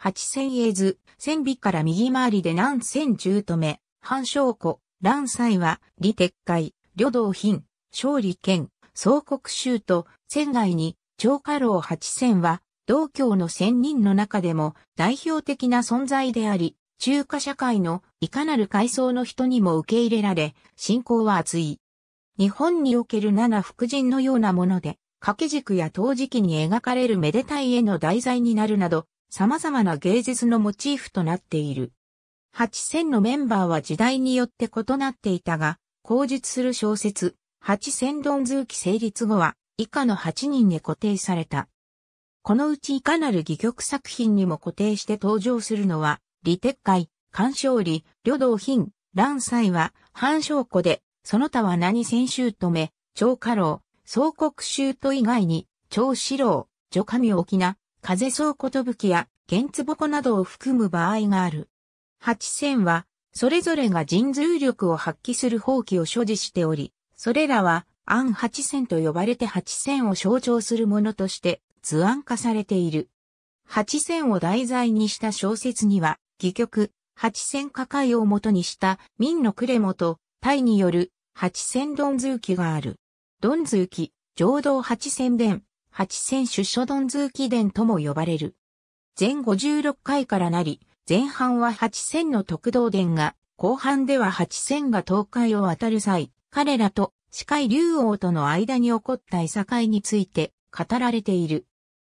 八千英図、千尾から右回りで南千中止め、半小湖、乱祭は、李撤回、旅道品、勝利県、総国州と、仙外に、長家老八千は、同教の仙人の中でも。代表的な存在であり、中華社会の。いかなる階層の人にも受け入れられ、信仰は厚い。日本における。七福神のようなもので、掛け軸や陶磁器に描かれる。めでたい絵の題材になるなど、様々な芸術のモチーフとなっている。八千のメンバーは時代によって異なっていたが、口述する小説、八千ドンズーキ成立後は、以下の八人に固定された。このうちいかなる戯曲作品にも固定して登場するのは、李鉄海、干渉里、旅道品、乱祭は、半小湖で、その他は何千州止め、長家老、総国州都以外に、長四郎、女神沖縄、風総ことぶきや、原壺子などを含む場合がある。八千は、それぞれが人数力を発揮する法器を所持しており、それらは、暗八千と呼ばれて八千を象徴するものとして図案化されている。八千を題材にした小説には、戯曲、八千歌会をもとにした民のクレモとタイによる八千ドンズーキがある。ドンズーキ、浄土八千伝、八千出所ドンズーキ伝とも呼ばれる。全56回からなり、前半は八千の特道伝が、後半では八千が東海を渡る際、彼らと司会竜王との間に起こったいさかいについて語られている。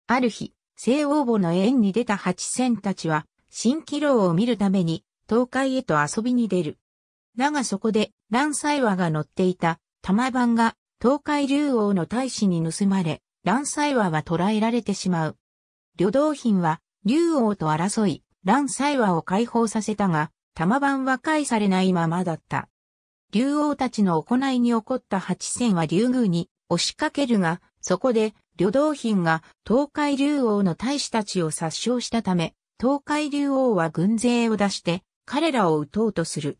ある日、聖王母の縁に出た八千たちは、蜃気楼を見るために、東海へと遊びに出る。だがそこで、乱祭話が乗っていた、玉版が、東海竜王の大使に盗まれ、乱祭話は捕らえられてしまう。旅道品は、竜王と争い、乱祭話を解放させたが、玉版は返されないままだった。竜王たちの行いに起こった八戦は竜宮に押しかけるが、そこで、旅道品が東海竜王の大使たちを殺傷したため、東海竜王は軍勢を出して彼らを撃とうとする。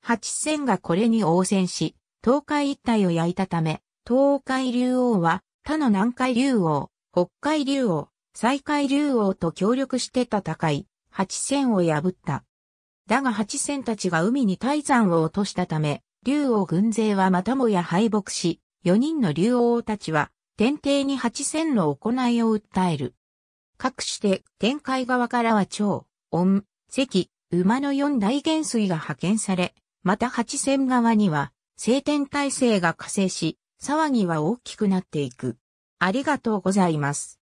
八千がこれに応戦し、東海一帯を焼いたため、東海竜王は他の南海竜王、北海竜王、西海竜王と協力して戦い、八千を破った。だが八千たちが海に大山を落としたため、竜王軍勢はまたもや敗北し、四人の竜王たちは、天帝に八千の行いを訴える。各して天海側からは超、音、石、馬の四大元帥が派遣され、また八千側には、聖天体制が加勢し、騒ぎは大きくなっていく。ありがとうございます。